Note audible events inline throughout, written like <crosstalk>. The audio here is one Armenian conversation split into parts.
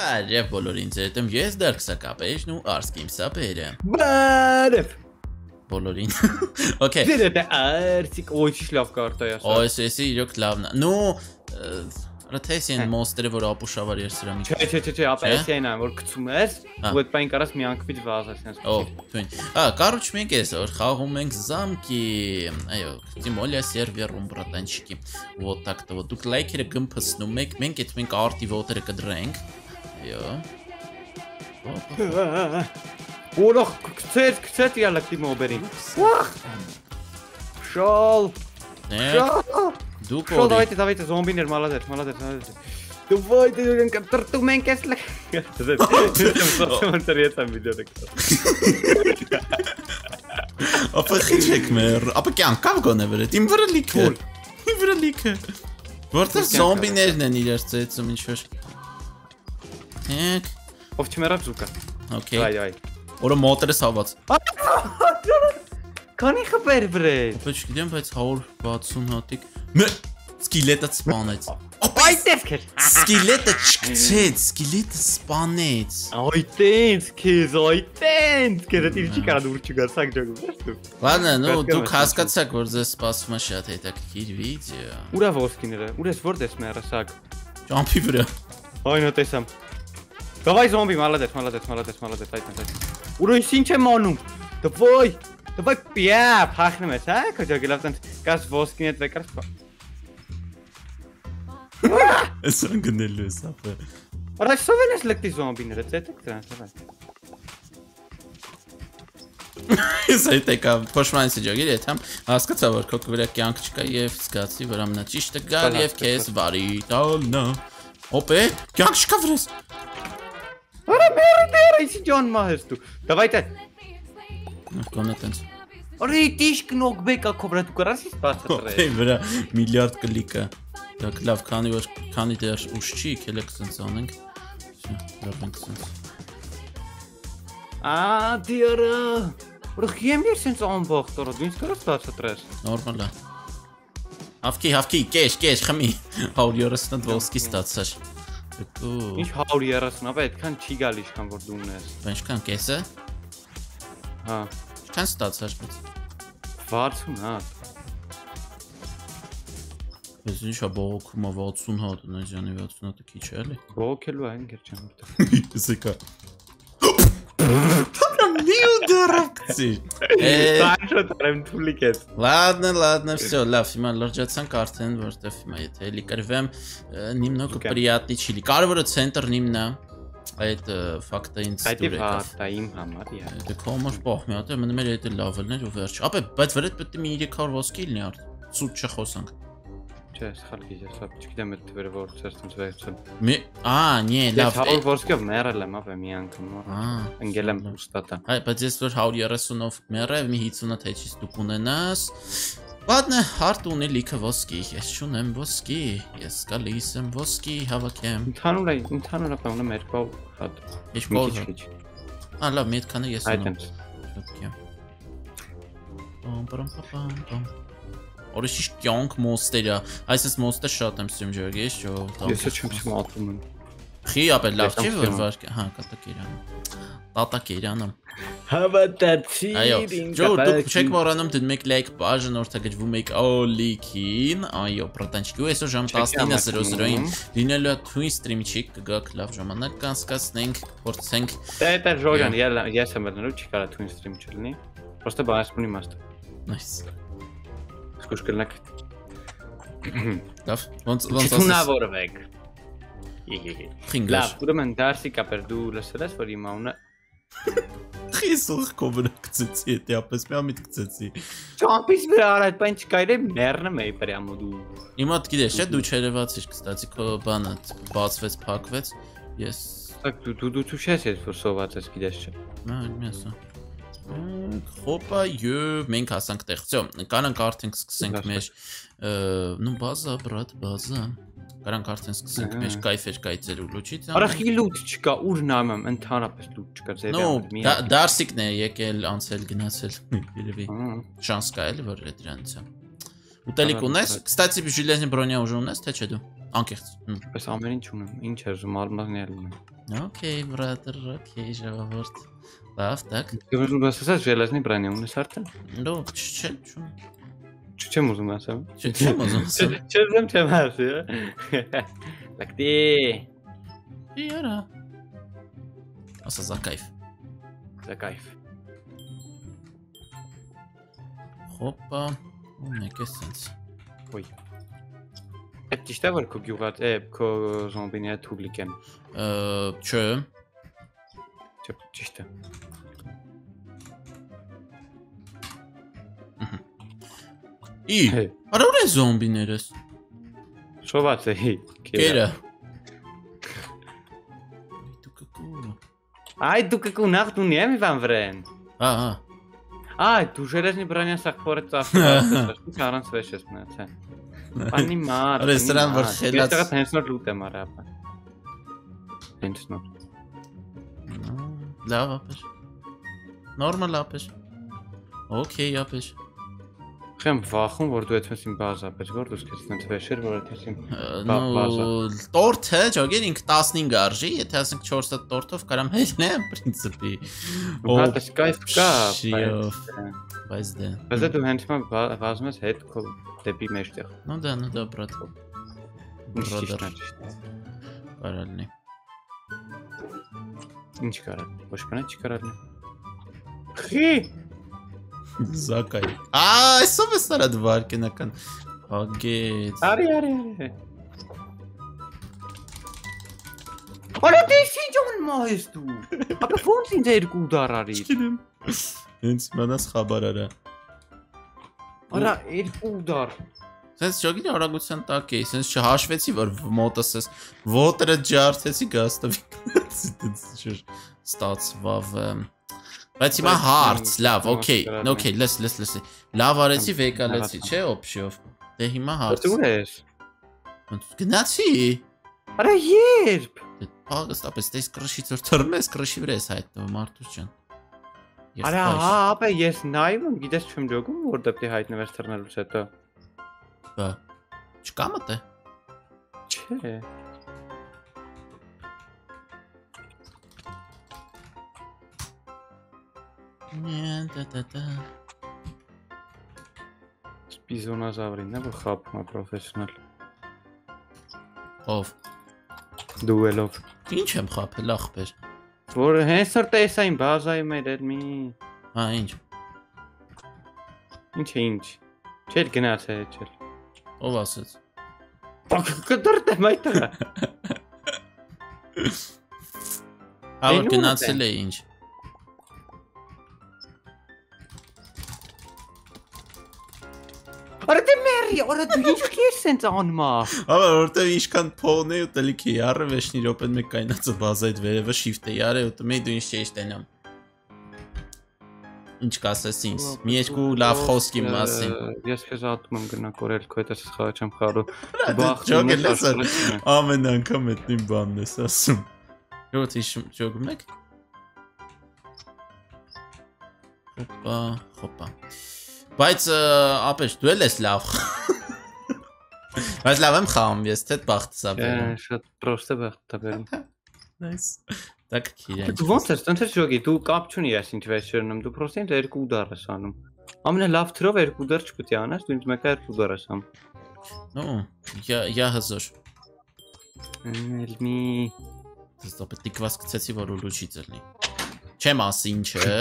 Բարև բոլորին ձեր դեմ ես Dark Սակապեջն ու Arskim Սապերը։ Բարև բոլորին։ <laughs> Okay։ Դե դե, դե Arsik ոչ լավ կարտա է։ Այս էսի իրոք լավն է։ Նու Ռթեսին մոնստրը որ ապուշավար էր սրա միջը։ Չէ, չէ, չէ, ապեսիան այն որ գցում էր, հա։ ու այդ պայն կարաս մի անգամից վազած ես։ Օ, թույն։ Ա, կարուչ մենք այսօր խաղում ենք замки, այո, Тимоля серверում братанчики։ Вот так-то вот. Դուք լայքերը գմփսնում եք, մենք այդ մենք արտի վոտերը կդրենք։ Jo. Oorlog, chcet, chcet jelleg kimóberi. Šol! Ne. Šol! Dukoli. Šol, dajte, dajte, zombi, ner, maladec, maladec, maladec. Dovojte, želim kam trtu menkesle. Sam sam sam vidio tako. A pa hiček mer. A pa kjam, kam go ne vret? Im vrlike. Im vrlike. Vrte zombi ne znam ni da se, co mi šoš. Թեք։ Ով չմեռավ զուկա։ Okay։ Այ, այ։ Որը մոտերը սաված։ Քանի խփեր վրե։ Ոչ գիտեմ, բայց 160 հատիկ։ Մե սկիլետը սպանեց։ Այ տեսքեր։ Սկիլետը չկցեց, սկիլետը սպանեց։ Այ տենց քեզ, այ տենց։ Քեզ դու չի կարող դուր չգարսակ ջոգում։ Բանը, նո, դուք հասկացաք, որ ձեզ սպասվում է շատ հետաքրքիր վիդեո։ Ուրա ոսկիները, ուր ես, որտես մեռասակ։ Ճամփի վրա։ Այն ու տեսամ։ Давай зомби, молодец, молодец, молодец, молодец, այ տենց։ Ուր ինչ ինչ եմ անում։ Давай, давай пья, փախնում ես, հա, քո ջոգելով տենց կաս ոսկին հետ վեկար։ <laughs> Էսան գնելու է սափը։ Արա սովեն ես լեկտի զոմբիները, ծետեք դրանց, давай։ Ես այդ եկա փոշմանից ջոգի եթե հասկացա որ քո վրա կյանք չկա եւ զգացի որ ամնա ճիշտը գալ եւ քեզ բարի տալնա Օպե կյանք չկա վրես Արա մերը դերը իսի ջան մահես դու։ Դավայտե։ Կանա տենց։ Արի տիշկ նոկբեկա կոբրա դու կարասի սպաստրե։ Օքեյ վրա միլիարդ կլիկա։ Դա լավ, քանի որ քանի դեռ ուշ չի, եկեք տենց անենք։ Դրապենք տենց։ Ա դիրա։ Որ քիմ ես տենց անբախտ դրա դու ինձ կարաս սպաստրես։ Նորմալ է։ Հավքի, հավքի, կեշ, կեշ, խմի։ <laughs> 170 ոսկի ստացար։ Ինչ 130, ապա այդքան չի գալի ինչքան որ դու ունես։ Ինչքան կեսը Հա, Ինչքան ստացար բայց 60 հատ։ Ես ինչա բողոքում ա 60 հատ ջանի 60 հատը քիչ է էլի Բոքելու այն գերչան որտեղ։ <laughs> Սիկա Միու դրակցի Բանջո դարեմ թուլիկ ես։ Ладно, ладно, всё, լավ, հիմա լրջացանք արդեն, որտեվ հիմա եթե էլի կրվեմ, немного Окей. приятный чили։ Կարևորը ցենտրն իմն է։ Այդ ֆակտը ինձ Այդ դուր եկավ։ հատա իմ համար իա։ Դե կոմոր բախ մի հատ է, մնում էր այդ լավելներ ու վերջ։ Ապա բայց վրեդ պետք է մի 300 ոսկի լինի արդ։ Սուտ չխոսանք։ Չէ, սխալ գիժես, ապա չգիտեմ այդ թվերը որ ցերտից վերցել։ Մի, ա, նե, Լավ, լավ։ 100 ոսկով մեռել եմ, ապա մի անգամ։ Ա, Ընկել եմ ուստատա։ Հայ, բայց ես որ 130-ով մեռև, մի 50-ը թե չես դու կունենաս։ Ладно, հարտ ունի լիքը ոսկի, ես չունեմ ոսկի, ես գալիս եմ ոսկի հավաքեմ։ Ընդհանուր է, ընդհանուր ապա ունեմ 2 հատ։ Ինչ Մի կողը։ քիչ քիչ։ Ա, լավ, մի քանը ես Այդ ունեմ։ եմ։ Շոկի։ Պամ պամ պամ պամ։ Օրիշ կյանք մոստերա։ Այսպես մոստեր շատ եմ սիրում ջերգի, ես ճո։ Ես չեմ չմատում։ Խի ապել լավ չի որ վարկ։ Հա, կատակերան։ Տատակերանում։ Հավատացի։ Այո, ջո, դուք չեք մոռանում դնում եք լայք, բաժան օրթագջվում եք օլիքին։ Այո, պրոտանչիկու այսօր ժամ Չեք 19:00-ին համաձայնում։ լինելու է stream չի կգաք լավ ժամանակ կանցկացնենք, փորձենք Դե դա Ժոյան, ես եմ մտնում, չի կարա twin stream չլինի։ Պրոստը բանස් ունի մաստ։ nice։ Դուք կլնեք։ Լավ, ոնց ոնց ասես։ Չունավորվեք։ Եկեք։ Լավ, ուրեմն դարսի կապեր դու լսել ես, որ իմ անունը Խիսուղ կովնակցեցի, եթեապես մի ամիտ գցեցի։ Չամպես վրա արա, բան չկայր եմ մեռնում էի պրյամո դու։ Հիմա դիտես, չէ՞ դու չերևացիր, կստացի քո բանը բացվեց, փակվեց։ Ես Դու դու դու չես ես որ սոված ես գիտես չէ։ Հա, մի ասա։ Խոպա եւ մենք հասանք տեղ։ Всё, կանանք արդեն սկսենք Դասը։ մեր ը, ну բազա, брат, բազա։ Կանանք արդեն սկսենք մեր Ահա։ կայֆեր կայծել ու լուչից։ Արա խի լուտ չկա, ուր նայում ընդհանրապես լուտ չկա ձեր Ну, մի։ դա- դարսիկն է եկել, անցել, գնացել։ <laughs> Երևի Ահա։ շանս կա էլի որ դրանից է։ Ուտելիք Ահա, ունես։ դա- Կստացի բյուջելեզնի բրոնյա ուժ ունես, թե չէ դու։ Անկեղծ։ Հմ, Պես ամեն ինչ ունեմ։ Ինչ է զում ալմազն էլ ունեմ։ Okay, brother, okay, ժողովուրդ։ Baw, tak? Можем сказать, железный броню nie сорта. No, czy, czy, Czy cię możemy na sam? czy, czemu są? Czemu cię masz, ja? Tak ty! Jara. A co za kajf. Za kajf. Hopa. O, jakie sens. Oy. Hep dişler var ko güvat, e, ko zombine tubliken. Eee, czy? Чертичта. Ih, Hey. are ore zombineres? Що бачите? Гей, Кера. Кера. Тук какво? Ай, тук како нахто не ми вам време. А, а. Ай, ту железни броня са хворе това. Каран свеше сме. Пани мар. Ресторан Варшелац. Сега тенсно люте мара. Тенсно. А. Լավ ապեր։ Նորմալ ապեր։ Okay, ապեր։ Խեմ վախում որ դու այդպես իմ բազա պես որ դու սկսես նենց վեշեր որ այդպես իմ Բա- բազա։ Ну, տորթը, ջոգեր ինքը 15 արժի, եթե ասենք 4 հատ տորթով կարամ հելնեմ, <laughs> պրինցիպի։ Հա դա սկայֆ կա։ Շիով, բայց դե։ Բայց դե դու հենց մա վազում ես հետ քո դեպի մեջտեղ։ Ну да, ну да, брат։ Ինչ ճիշտ Ինչ կարա։ Ոչ բանը չի կարալնի։ Խի։ Զակայ։ Ա, այսով է սարա դվարկենական։ Հագետ։ Արի, արի, արի։ Արա դե սիջոն մայս դու։ Ապա ո՞նց ինձ երկու դար արի։ Չգիտեմ։ Ինձ մնաս խաբար արա։ Արա երկու դար։ Սենց ջոգին արագության տակ էի, սենց չհաշվեցի, որ մոտս ես. Ոտրը ջարդեցի գաստավի։ Սենց ստացվավ։ Բայց հիմա հարց, լավ, օքեյ, օքեյ, լես, լես, լես։ Լավ արեցի, վեկալեցի, չէ, օփշիով։ Դե հիմա հարց։ Դու ես։ Գնացի։ Արա երբ։ Պագստապես դες կրշից որ թռնես, կրշի վրա ես հայտնվում Մարտուս ջան։ Արա հա, ապա ես նայում գիտես չեմ ջոգում, որ դեպի հայտնվես թռնելուց հետո։ բա։ Չկա մտե։ Չէ։ Նե, դա դա դա։ Սպիզոնազավրին է որ խափում է պրոֆեսիոնալ։ Ով։ Դուելով։ Ինչ եմ խափել ախպեր։ Որ հենց որ տեսա իմ բազայի մեր այդ մի Հա, ինչ։ ինչ է ինչ։ Չէր գնացել չէր։ Ո՞վ ասաց։ Կդրտեմ այդտեղ։ <laughs> Ահա գնացել է ինչ։ Արա դե մերի, արա դու ինչ քես sense անմա։ Հավա, որտեվ ինչքան փողն է ու տելիքի արը վեշնի րոպեն մեկ կայնացը բազայդ վերևը shift է արը ու տմեի դու ինչ չես տենամ։ Ինչ կասես ինձ։ Մի երկու լավ խոսքի մասին։ Ես քեզ ատում եմ գնա կորել քո հետ ես խաղա չեմ խառու։ Ջոգել ես ամեն անգամ նույն բանն ես ասում։ Յոթ իշում ջոգում եք։ Հոպա, հոպա։ Բայց ապեշ դու ես լավ։ Բայց լավ եմ խաղում ես, թե բախտսա բերում։ Շատ պրոստը բախտաբերում։ Nice։ Так քիրեն։ Դու ո՞նց ես, ոնց ես ջոգի, դու կապ չունի ես ինչ վեճերնում, դու պրոստը ինձ երկու դար ես անում։ Ամենալավ թրով երկու դար չպետք է անես, դու ինձ մեկը երկու դար ես անում։ Ну, я я հզոր։ Էլմի Ստոպ տիկվաս գցեցի որ ուլուչի ծլնի։ Չեմ ասի ինչը։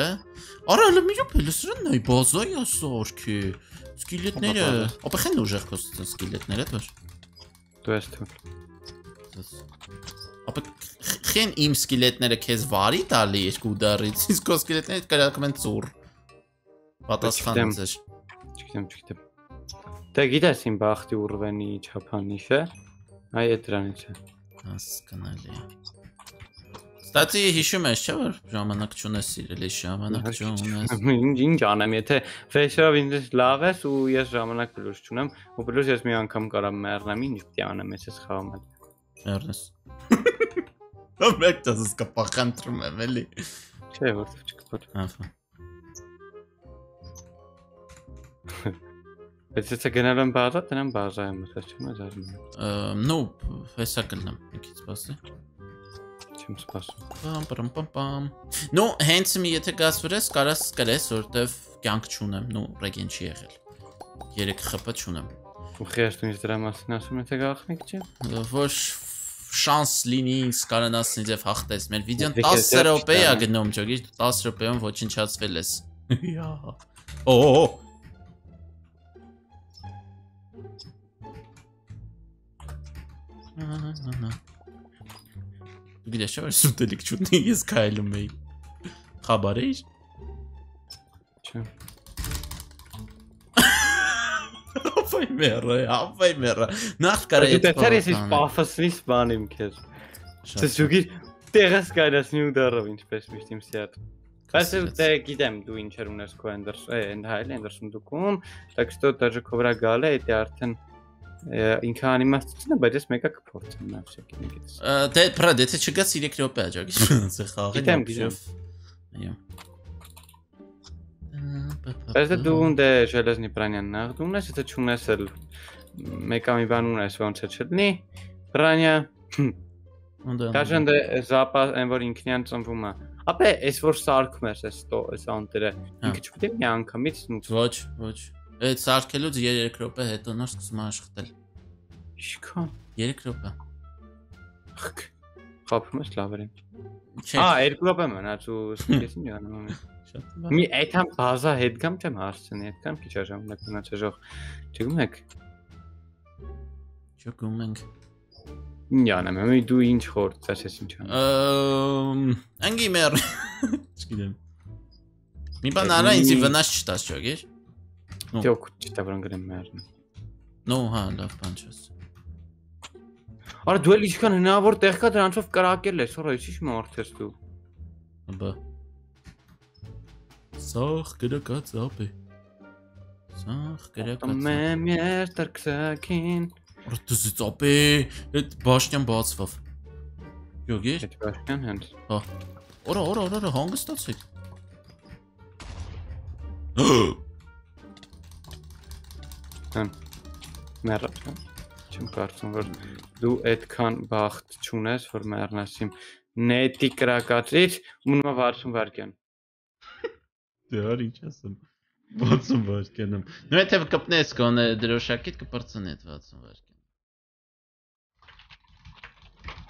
Արա լը մի րոպե լսրան նայ բազայի ասորքի։ Սկիլետները, ապա խեն ուժեղ կոս սկիլետները դեր։ դու ես թու։ Ապա խեն իմ սկիլետները քեզ վարի տալի երկու դարից, իսկ քո սկիլետները կարակում են ծուր։ Պատասխան ձեր։ Չգիտեմ, չգիտեմ։ Դե գիտես իմ բախտի ուրվենի չափանիշը։ Այ է դրանից է։ Հասկանալի։ Ստացի հիշում ես, չէ՞ որ ժամանակ չունես սիրելի ժամանակ չունես։ Ինչ ինչ անեմ, եթե ֆեշով ինձ լավ ես ու ես ժամանակ պլյուս չունեմ, ու պլյուս ես մի անգամ կարամ մեռնեմ, ինչ պիտի անեմ, ես ես եմ։ Ernest։ Մեկ դասս կփախանտրում եմ էլի։ Չէ, որտեղ չկպոր։ Ահա։ Բայց եթե գնալ եմ բազա, տնեմ բազա եմ, ասած չեմ զարմանում։ Ну, հեսա կլնեմ, մի քիչ սպասի։ Չէ, Չեմ սպասում։ Պամ պամ պամ պամ։ Ну, հենց մի եթե գաս վրես կարաս սկրես, որտեվ կյանք չունեմ, ну, ռեգեն չի եղել։ 3 խփ չունեմ։ Ու խիաշտուն դրա մասին ասում եթե գախնիկ չի։ Ոչ շանս լինի ինձ կանանաս ինձ եւ հաղթես։ Մեր վիդեոն Դե 10 քեզ րոպե է գնում, ջոգի 10 րոպեում ոչնչացվել ես։ Յա։ Օ։ Դու գիտես չէ՞ սուտելիք չունի, ես քայլում էի։ Խաբար էի։ Չէ։ Ապայ մերը, ապայ մերը։ Նախ կարա եթե Դեթերես իս պաֆսնի սպանիմ քեզ։ Ցսյուգիր տեղս կայացնի ու դարավ ինչպես միշտ իմ սիատ։ Բայց դե գիտեմ դու ինչեր ունես քո Enders, Endhile Enders-ում դուքում, так что даже ковра գալը դա արդեն ինքը անիմացիան է, բայց ես մեկը կփորձեմ նա всякий նեգից։ Դե, բրա, դե չգաս 3 րոպե աջակից։ Սա <laughs> խաղի։ Գիտեմ, գիտեմ։ Այո։ Բայց դու ունդ է Ժելեզնի Պրանյան նախ դու ունես, եթե չունես էլ մեկը մի բան ունես, ոնց է չլինի։ Պրանյա Դաժան դե զապա այն որ ինքնյան ծնվում է։ Ապե էս որ սարքում ես էս տո էս անտերը։ Ինքը չպետք է մի անգամից նույն Ոչ, ոչ։ Այդ սարքելուց 3 րոպե հետո նոր սկսում աշխատել։ Ինչքան։ 3 րոպե։ Խք։ Խափում ես լավ են։ Չէ։ Ա, երկու րոպե մնաց ու սկսեցին յանում շատ Մի այդամ բազա հետ գամ չեմ հարցնի, այդքան քիչ է ժամանակ մնաց ժող։ Չգում եք։ Չգում ենք։ Նյանա, մեմի դու ինչ խորտես ես ինչ անում։ Ըմ, անգի մեր։ <laughs> Չգիտեմ։ Մի բան արա ինձ վնաս չտաս ջոգի։ Դոք չտա որն գրեմ մերն։ Նո, հա, լավ բան չես։ Արա դու էլ ինչքան հնարավոր տեղ կա դրանցով կրակել ես, որա ի՞նչ մարդ ես դու։ Բա։ Սախ գրակած ապե։ Սախ գրակած։ Մեմ ես տրքսակին։ Արտուզից ապե, այդ բաշնյան բացվավ։ Յոգի։ Այդ բաշնյան հենց։ Օրա, օրա, օրա, օրա, հանգստացեք։ Հան։ Մեռած։ Չեմ կարծում որ դու այդքան բախտ չունես, որ մեռնես իմ նետի կրակածից ու նոմա 60 վարկյան։ Դե արի ինչ ասեմ։ 60 վայրկյանում։ Նու եթե կպնես կոնե դրոշակիդ կպրծնի այդ 60 վայրկյան։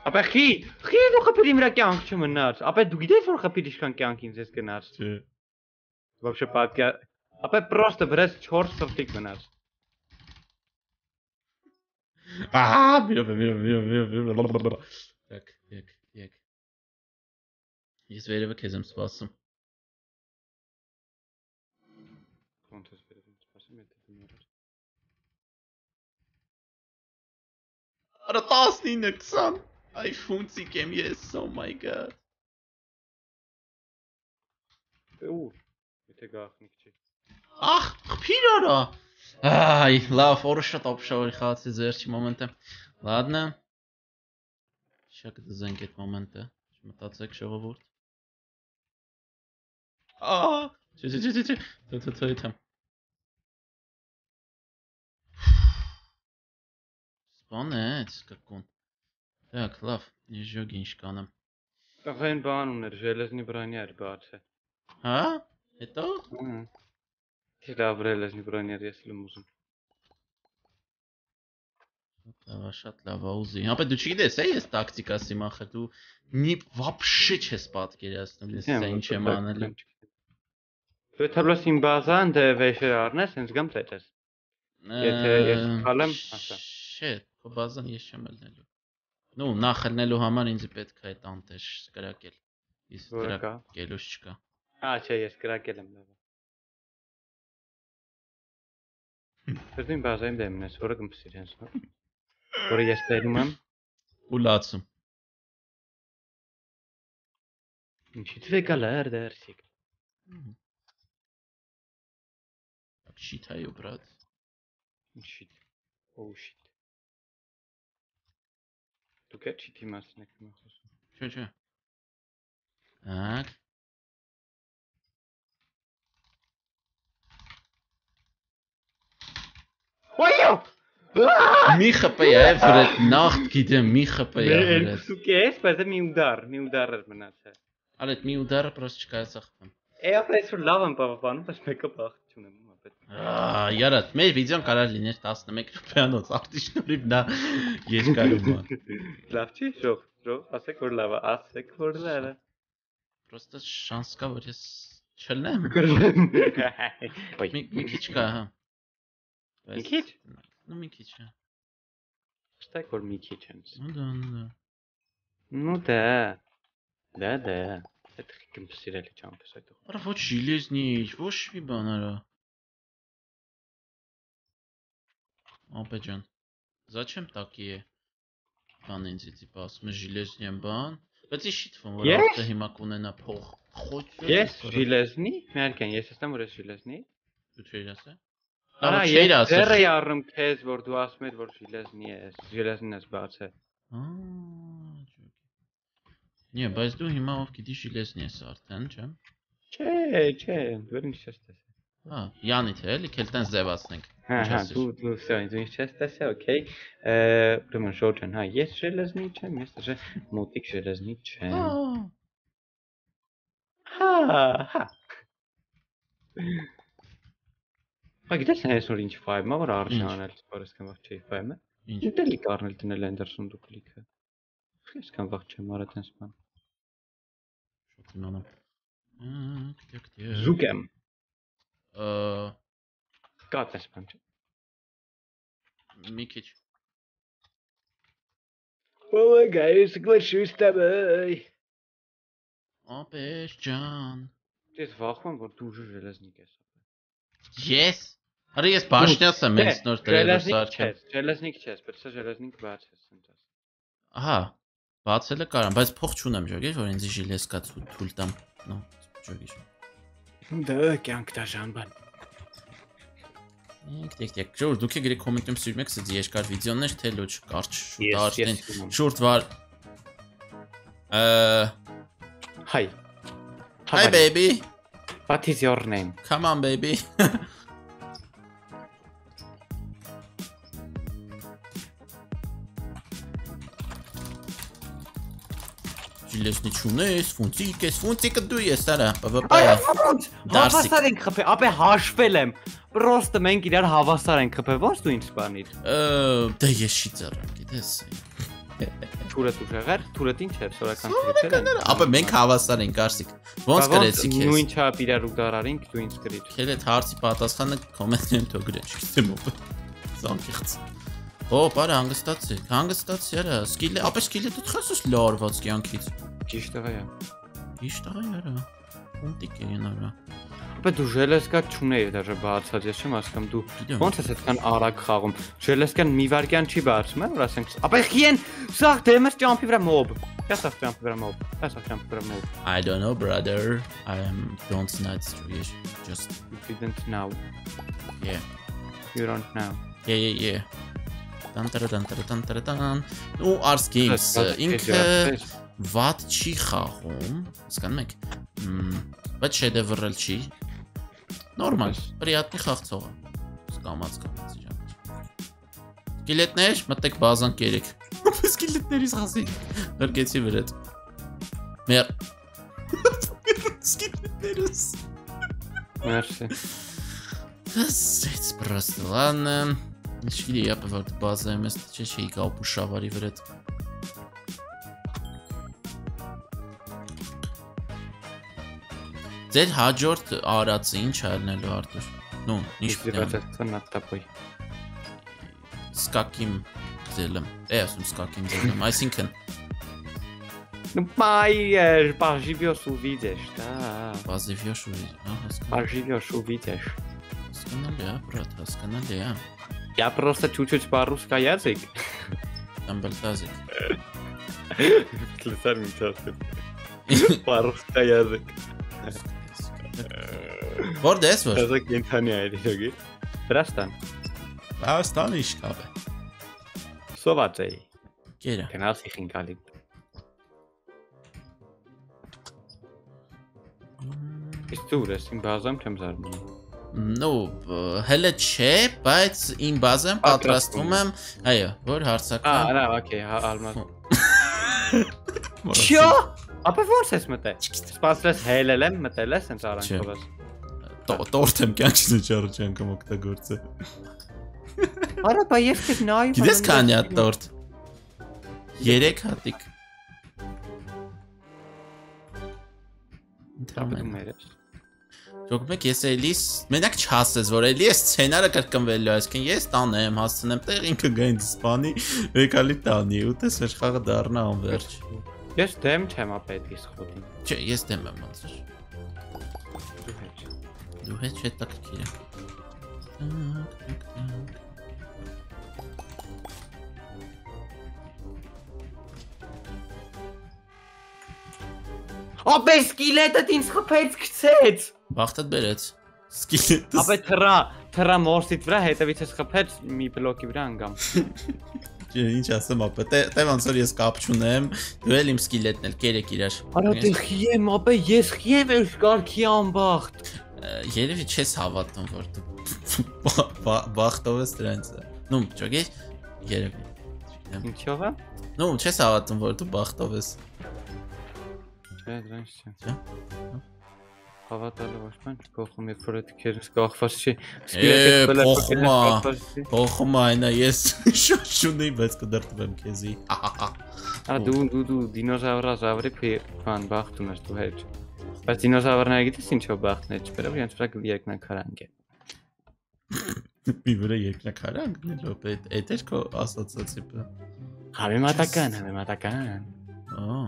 Ապա խի, խի ու խփիր իմ կյանք չմնար։ Ապա դու գիտես որ խփիր իշքան կյանք ինձ էս գնար։ Չէ։ Вообще պատկա։ Ապա պրոստը վրես 4 սրտիկ մնար։ Ահա, մի լավ, մի լավ, մի լավ, մի լավ։ Եկ, եկ, եկ։ Ես վերևը քեզ եմ սպասում։ Արա 19, 20, այ ֆունցիկ եմ ես, oh my god։ Ու, եթե գախնիկ չի։ Ախ, խփիր արա։ Այ, լավ, օրը շատ ապշավի խացի ձերքի մոմենտը։ Լատնա։ Շակ դզենք այդ մոմենտը։ Չմտածեք ժողովուրդ։ Ահա։ Չի, չի, չի, չի։ Թո թո թո թո։ Սպանեց կկուն։ Так, լավ, ես ժոգ ինչ կանեմ։ Տղեն բան ուներ, ժելեզնի բրանյա էր բացը։ Հա? Հետո։ Ահա։ Չի լավ ժելեզնի բրանյա ես լում ուզում։ Լավ, շատ լավ է ուզի։ Ապա դու չգիտես, է ես տակտիկ ասիմ ախր դու նի вообще չես պատկերացնում, ես սա ինչ եմ անել։ Դու թաբլոս իմ բազան դե վեշեր առնես, հենց գամ ծետես։ Եթե ես խալեմ, ասա։ Չէ, Քո բազան ես չեմ ելնելու։ Նու նախ ելնելու համար ինձ պետք է այդ անտեր կրակել։ Իսկ կրակելուց չկա։ Ա, չէ, ես կրակել եմ լավ։ Ֆերդին բազային դեմն ես, որը կմսիր հենց նո։ հա? Որը ես տերում եմ ու լացում։ Ինչի՞ թվեկալա հա, արդարսիկ։ դե, Շիթ այո, բրատ։ Շիթ։ Օ շիթ։ Catchy Thema Snack gemacht hast. Schön, schön. Tag. Micha Payer voor het nachtkiede, Micha Payer. Zoek je eens, maar ze mij udar, mij udar er maar naast. Al het mij udar, prachtig kan je zeggen. Ja, maar is voor lachen, papa, van, pas mij kapot. բայց մեկը բախտ չունեմ, ապետ։ Ահա, яра, մեր վիդեոն կարող լիներ 11 րոպեանոց, արդի շնորհիվ նա երկարում է։ Լավ չի, շող, շող, ասեք որ լավ է, ասեք որ լավ է։ Պրոստը շանս կա որ ես չլնեմ։ Ոյ, Մի մի քիչ կա, հա։ Մի քիչ։ Ну մի քիչ, հա։ Ստեք որ մի քիչ են։ Ну да, ну да։ Ну да։ Да, да։ Это компьютерали чампс это. Արա ոչ ժիլեզնի, ոչ մի բան արա։ Ապեջան։ Зачем такие բան ինձ տիպ ասում է ժիլեզնյան բան, բայց իշի թվում որ Ես? ավտը հիմա կունենա փող։ Խոչ։ Ես ժիլեզնի, մերկեն, ես ասեմ որ ես ժիլեզնի։ դու չէիր ասա։ Արա, չէիր ես ասա։ դեռ եմ քեզ որ դու ասում ես որ ժիլեզնի ես, ժիլեզնին ես բացը։ Ահա, ջոկի։ Նե, բայց դու հիմա ով գիտի ժիլեզնի ես արդեն, չէ՞։ Չէ, չէ, դու ինչ ես տեսել։ Հա, Յանից է, էլի, քել տենց ձևացնենք։ Հա, հա, դու դու վсё, ինձ չես տեսա, օքեյ։ Ուրեմն Ժորժան, հա, ես ժելեզնի չեմ, ես դժ մոտիկ ժելեզնի չեմ։ Հա, հա։, հա։ Ագիտես հա, ես որ ինչ ֆայլը, որ արժի անել, որս կամ վաղ չի ֆայլը։ Ինչ դելի կառնել դնել Անդերսոն դու կլիքը։ Ես կամ վաղ չեմ արա տես բան։ Շատ իմանամ։ Զուկեմ։ Կատես բան չէ։ Մի քիչ։ Ո՞վ է գայիս գլշուս տաբայ։ Ապես ջան։ Ես վախում որ դու ժելեզնիկ ես։ Ես։ Արի ես բաշնյաս եմ ինձ նոր դրել սարքել։ Ժելեզնիկ չես, բայց սա ժելեզնիկ բաց ես ընդաս։ Ահա։ Բացելը կարամ, բայց փող չունեմ, ճոգես, որ ինձ ժելեզ կա թույլ տամ։ Նո, ճոգես։ Դա կյանք դաժան բան։ Եք տեք տեք։ Ժոր դուք եք գրի կոմենտում սիրում եք սա երկար վիդեոներ, թե լոչ կարճ շուտ արդեն շուրտ վար։ Ա Hi. Hi baby. What is your name? Come on baby. <laughs> Ժիլեսնի չունես, ֆունտիկ ես, ֆունտիկը դու ես, արա, բաբա։ Հավասար ենք խփե, ապե հաշվել եմ։ Պրոստը մենք իրար հավասար ենք խփե, ո՞ց դու ինձ սպանիր։ Դե ես չի ծառան, գիտես։ Թուրը դու եղար, թուրը ինչ էր, սորական թուրը չէր։ Ապա մենք հավասար ենք, Արսիկ։ Ոնց գրեցիք ես։ Նույն չափ իրար ուդարարինք, դու ինձ գրիր։ Քել այդ հարցի պատասխանը կոմենտներում թող գրել, չգիտեմ ով։ Զանկիղծ։ Օ, բարը հանգստացեք, հանգստացի արա, սկիլը, ապա սկիլը դու խասես լարված կյանքից։ Ճիշտ է ղա։ Իշտ ա արա։ Ունտիկ է նորա։ Ապա դու ժելեսկա չունեիր դաժե բացած, ես չեմ հասկանում դու ո՞նց ես այդքան արագ խաղում։ Ժելեսկան մի վարքյան չի բացում, է, որ ասենք։ Ապա խիեն, սա դեմս ճամփի վրա մոբ։ ասա ճամփի վրա մոբ։ ասա ճամփի վրա մոբ։ I don't know brother. I am don't know it's just You didn't know. yeah. You don't know. Yeah yeah yeah. Տան տրա տան տրա տան տրա տան։ Ու Ars Games ինքը վատ չի խաղում, հասկանում եք, բայց շեդևրել չի։ Նորմալ, պրիատնի խաղցող է։ Սկամած կամած իրան։ Գիլետներ, մտեք բազան կերեք։ Պես գիլետներից խասի։ Հրկեցի վրետ։ Մեր։ Գիլետներս։ Մերսի։ Սեց պրոստը, լանը։ Իշկիլի ապը վարդ բազայում ես, չէ չէի կապու շավարի վրետ։ Մերսի։ Ձեր հաջորդ արածը ինչ է ելնելու Արտուր։ Ну, ինչ Իսկ պետք դա նատապոյ։ սկակիմ ձելեմ։ Է ասում սկակիմ ձելեմ, այսինքն Ну, май, поживешь, увидишь, да. բազիվյոշ ու հա հասկանալ։ Поживешь, увидишь. Հասկանալի է, բրատ, հասկանալի է։ Я просто чуть-чуть по-русски язык. Там բլտազիկ։ Слесар мечтался. По-русски язык. Որ դես որ։ Դա կենթանի է իրոքի։ Վրաստան։ Վրաստան իշկավ է։ Սովածեի։ Գերա։ Գնաս իխին գալի։ Իսկ դու ես իմ բազամ չեմ զարմանում։ Ну, հələ չէ, բայց իմ բազան պատրաստվում եմ, այո, որ հարցական։ Ահա, օքեյ, հա, ալմաս։ Չո, ապա ո՞նց ես մտել։ Սպասես հելել եմ, մտել ես հենց արանքով ես։ Տորտ եմ կյանքից չարը անգամ օգտագործել։ Արա, բա ես քեզ նայում։ Գիտես քանի հատ տորտ։ 3 հատիկ։ Ընդհանրապես Մերես։ Դուք ես էլիս մենակ չհասես որ էլի է սցենարը կրկնվելու այսինքն ես տանեմ, հասցնեմ տեղ ինքը գա ինձ սպանի, եկալի տանի ու տես խաղը դառնա անverջ։ Ես դեմ չեմ ապետ ես խոտին։ Չէ, ես դեմ եմ հետ։ Դու հետ չէ տակքիր է։ Տակ, տակ, տակ։ Ապե սկիլետդ ինձ խփեց գցեց։ Բախտդ բերեց։ Սկիլետը։ Ապե թրա, թրա մորսիդ վրա հետևիցս խփեց մի բլոկի վրա անգամ։ <laughs> Չէ, ինչ ասեմ, ապե, տե ոնց որ ես կապ չունեմ, դու էլ իմ սկիլետն էլ կերեք իրար։ Արա դե խիեմ, ապե, ես խիեմ էլ կարգի անբախտ Երևի չես հավատում, որ դու բա- բա- բախտով ես դրանց։ Ну, ճոգի, երևի։ Չգիտեմ։ Ինչով է։ Ну, չես հավատում, որ դու բախտով ես։ Չէ, դրանց չէ։ Չէ։ Հավատալը ոչ բան չփոխում, երբ որ այդ քերս կախված չի։ Է, փոխում ա։ կախված չի։ Փոխում այնա ես <laughs> շատ շունեի, բայց կդրտվեմ քեզի։ Արա դու դու դու դինոզավրա զավրի բան բախտում ես դու հետ։ Բայց դինոզավրները գիտես ինչով բախտն է, չբերով իրենց վրա երկնակարանք է։ Մի վրա երկնակարանք նելով այդ այդ էր քո ասոցիացիա։ Համեմատական, համեմատական։ Ահա։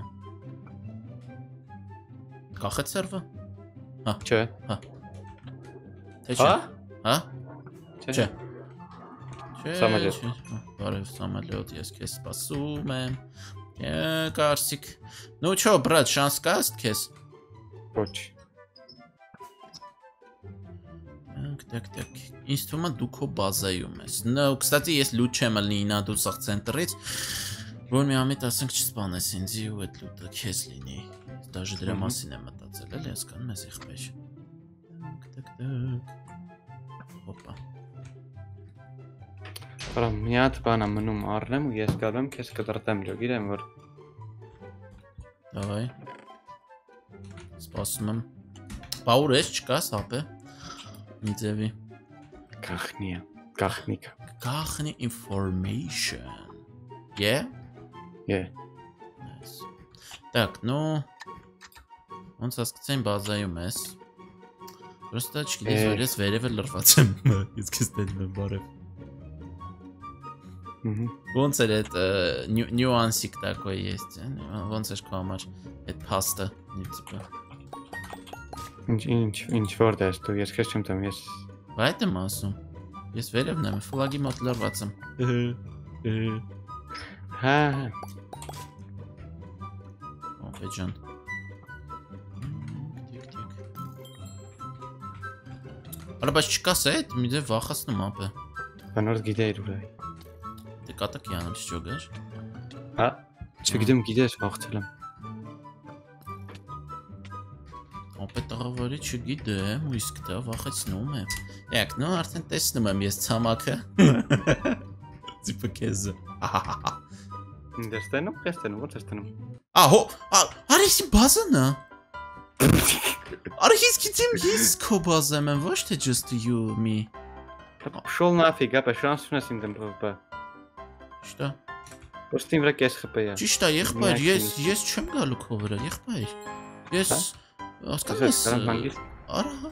Կախեց սերվը։ Չէ։ Թե Հա։ չէ։ Հա։ Չէ։ Չէ։ Սամալյոտ։ չէ, Բարև սամալյոտ, ես քեզ սպասում եմ։ Է, կարսիկ։ Ну чё, брат, шанс կա քեզ։ Ոչ։ Տակ, տակ, տակ։ Ինձ թվում է դու քո բազայում ես։ Նո, կստացի ես լուտ չեմ լինա դու սա ցենտրից, որ մի ամիտ ասենք չսպանես ինձ ու այդ լուտը քեզ լինի։ Դաժե դրա մասին եմ մտածել, էլի հասկանում ես իղբեր։ Տակ, տակ, տակ։ Հոպա։ Արա մի հատ բանա մնում առնեմ ու ես գալու եմ քեզ կտրտեմ, ճո գիտեմ որ Դավայ։ Սպասում եմ։ Պաուր ես չկա սապե։ Մի ձևի։ գախնի է, գախնիկ։ Գախնի information։ Yeah։ Է։ Nice. Так, ну ոնց հասկացային բազայում ես։ Просто չգիտես Է. որ ես վերևը լրված եմ։ Ես քեզ դնում եմ բարև։ Ահա։ Ոնց էր այդ նյուանսիկ такой есть, э? ոնց էր քո համար այդ փաստը, նիցը։ Ինչ ինչ ինչ որտե ես դու, ես քեզ չեմ տամ, ես Այդ եմ ասում։ Ես վերևն եմ, ֆլագի մոտ լրված եմ։ հա Օպեջան։ Արա բայց չկա սետ, մի դե վախացնում ապե։ բանոր գիտեիր ուր է։ Դե կատակ յանամ չջոգար։ Հա։ Չգիտեմ գիտես վախցել եմ։ Ապե տղավարի չգիտեմ, ու իսկ դա վախեցնում է։ Եք, նո արդեն տեսնում եմ ես ցամաքը։ <laughs> Տիպը քեզ։ Դերստենում, քեստենում, ո՞ց ես տնում։ Ահո, արեցի բազանա։ Արա ես գիտեմ ես քո բազեմ եմ, ոչ թե just you me։ Пошел нафиг, ապա շանս ունես իմ դեմ բա։ Что? Просто իմ վրա կես խփեա։ Ճիշտ է, եղբայր, Միակ ես ինձ։ ես չեմ գալու քո վրա, եղբայր։ Ես հասկանում ես։ Կարան բանգիս։ Արա, հա։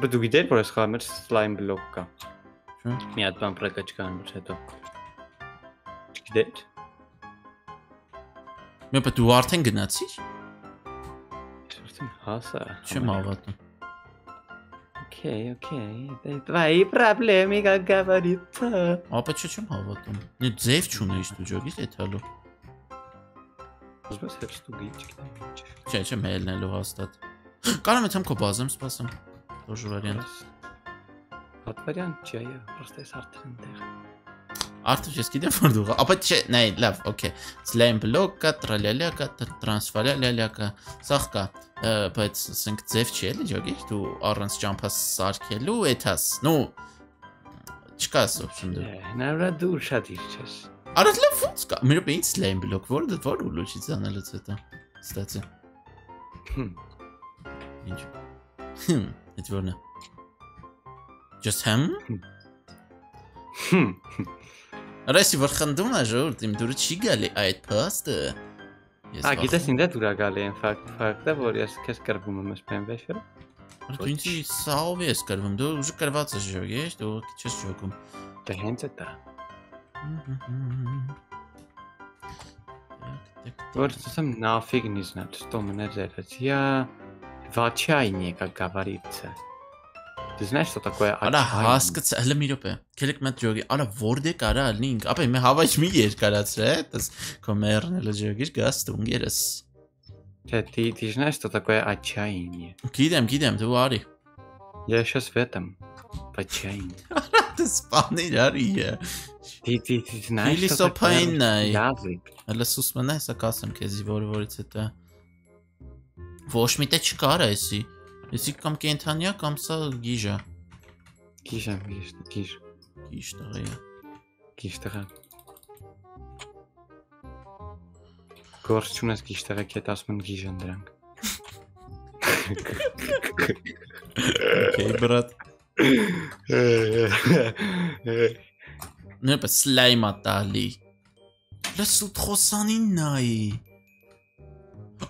Բայց դու գիտեր որ ես խաղում եմ slime block կա։ Չէ։ Մի հատ բան պրակա չկանուց հետո։ Չգիտեր։ Մեպը դու արդեն գնացիր։ Արդեն հասա։ Չեմ հավատում։ Okay, okay. Да твои проблемы, как говорится։ Ապա չէ չեմ հավատում։ Նե Ուզում ես հեշտ ու գիճ գիտեմ ինչ է։ Չէ, չեմ հելնելու հաստատ։ Կարամ եկամ քո բազեմ սպասեմ։ Դոժ վարիանտ։ Հատ վարիանտ չի, այո, պրոստե ես արդեն այնտեղ։ Արդեն ես գիտեմ որ դու, ապա չէ, նայ, լավ, օքեյ։ Slime block-ա, tralala-կա, transfalala-կա, սախ կա, բայց ասենք ձև չի էլի, ճոգի, դու առանց ճամփաս սարքելու էթաս։ Նու չկա option դու։ Հնարավոր դու շատ իր չես։ Արդ լավ ոնց կա մեր բին slime block որ դու որ ուլուչից անելուց հետո ստացի Ինչ Հմ Այդ որն է Just him? Արեսի որ խնդում է ժողովուրդ, իմ դուրը չի գալի այդ փաստը։ Ա գիտես ինձ է դուրա գալի են ֆակտ ֆակտը որ ես քեզ կրվում եմ սպեմ վեշը։ Դու ինձ սավ ես կրվում, դու ուժը կրված ես ժողի, ես դու չես ժողում։ Դե հենց է դա։ Գործում нафиг не знать, что мне делать. Я в отчаянии, как говорится. Ты знаешь, что такое отчаяние? Արա հասկաց, հələ մի րոպե։ Քելեք մատ ջոգի, արա որտե կարա լինք, ապա մե հավաճ մի երկարացրե, այտես կոմերն էլ ջոգիր գաս տունգերս։ Թե ты ты знаешь, что такое отчаяние? Գիտեմ, գիտեմ, դու արի։ Я сейчас в этом в отчаянии. Սպանիր արիը։ Ֆիլիսոփային է։ Հələ սուս մնա, հեսա կասեմ քեզի որը որից է դա։ Ոչ մի տե չկար էսի։ Էսի կամ կենթանիա կամ սա գիժա։ Գիժա, գիժ, գիժ։ Գիժ տղա։ Գիժ տղա։ Գործ չունես գիժ տղա, քետ ասում են գիժան դրանք։ Okay, брат. Նեպ սլայմա տալի։ Լսուտ խոսանին նայի։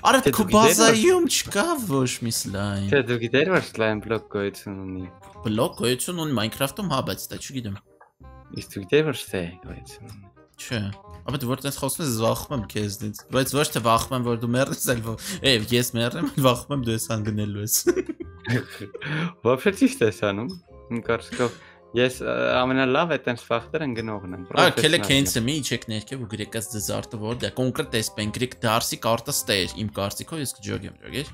Արա քո բազայում չկա ոչ մի սլայմ։ Թե դու գիտեր որ slime block գոյություն ունի։ Բլոկ գոյություն ունի Minecraft-ում, հա, բայց դա չգիտեմ։ Իսկ դու գիտեր որ ստե գոյություն ունի։ Չէ։ Ապա դու որտես խոսում ես վախում եմ քեզ դից։ Բայց ոչ թե վախում եմ որ դու մեռնես, այլ որ ես մեռնեմ, <laughs> վախում եմ դու ես անգնելու ես։ Вообще ճիշտ ես անում։ Ինքարսկով Ես ամենալավ է տենց ֆախտերն գնողն եմ։ Այո, քելը քենսը մի չեք ներքև ու գրեկած ձեզ արտը որտեղ կոնկրետ էսպեն գրիկ դարսի կարտը ստեր իմ կարծիքով ես կջոգեմ, ճոգեր։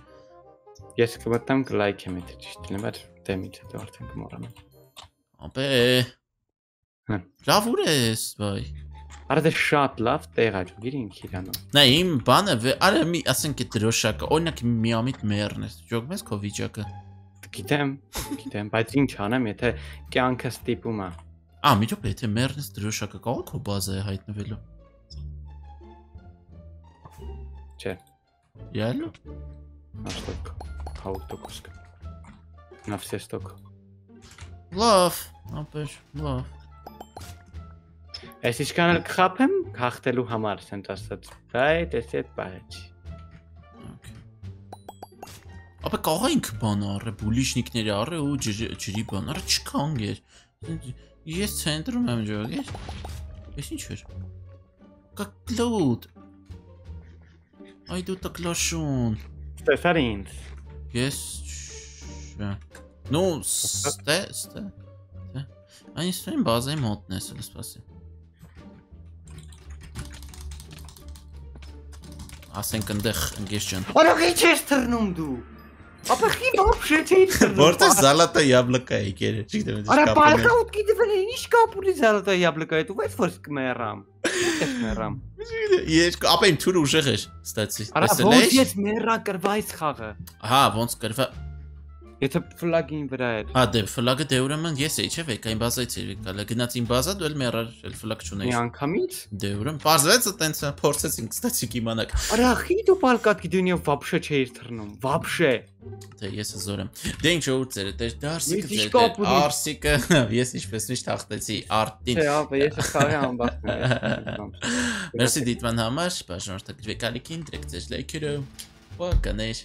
Ես կմտամ կլայք եմ եթե ճիշտ լինի, բայց դեմից հետո դե արդեն կմոռանամ։ Ապե։ Լավ ուր ես, բայ։ Արա դե շատ լավ տեղ ա ջոգիր ինք իրանում։ Նա իմ բանը վե- արա մի ասենք այդ դրոշակը, օրինակ միամիտ մեռնես։ Ջոգմես քո վիճակը։ Գիտեմ, գիտեմ, բայց ինչ անեմ, եթե կյանքը ստիպում է։ Ա, մի ջոկ եթե մեռնես դրոշակը կարող քո բազայի հայտնվելու։ Չէ, Յալո։ на штук. Хаутокуск. На все сток։ Լավ, ապեր, լավ։ Ես ինչքան էլ կխափեմ, հաղթելու համար, ասենք ասած։ Բայց ես այդ բաղեջ։ Okay։ Ապա կարող ենք բան առը, բուլիշնիկների առը ու ջրի բան առը չքանգեր։ Ես ցենտրում եմ ջոգեր։ Ես ինչ էր։ Կակլոդ։ Այ դու տկլաշուն։ Տեսար ինձ։ Ես Ну, ստե, ստե։ Այն ստեն բազայի մոտն է, սա Ասենք այնտեղ ընկեր ջան։ Արա ինչ ես թռնում դու։ Ապա խի вообще չէի թռնում։ Որտե զալատա яблоко է եկել, չգիտեմ, Արա բալկա ուտքի դվեր ինչ կապ ունի զարատա яблоко հետ ու ո՞ց որ կմեռամ։ Ես մեռամ։ Ես ապա իմ թուրը ուժեղ էր, ստացի։ Արա ոնց ես մեռա կրվայց խաղը։ Հա, ոնց կրվա։ Եթե ֆլագին վրա էր։ Հա, դե ֆլագը դե ուրեմն ես էի, չէ՞, վեկա իմ բազայից էր եկալ։ Գնաց իմ բազա, դու էլ մեռար, էլ ֆլագ Մի չունեիր։ անգամից։ Դե ուրեմն բարձվեց այտենց փորձեցինք, ստացի կիմանաք։ Արա խի դու բալկա գիտունիը вообще չէի թռնում։ Вообще։ Դե ես զորեմ։ Դե ինչ որ ծերը, դե դարսիկը Ես ձեր, կապ դե ունի։ արսիկը, <laughs> ես ինչպես միշտ հաղթեցի արտին։ Չէ, ապա ես խաղի անբախտն եմ։ Մերսի դիտման համար, բաժանորդակ վեկալիկին դրեք ձեր լայքերը։ Բականեր։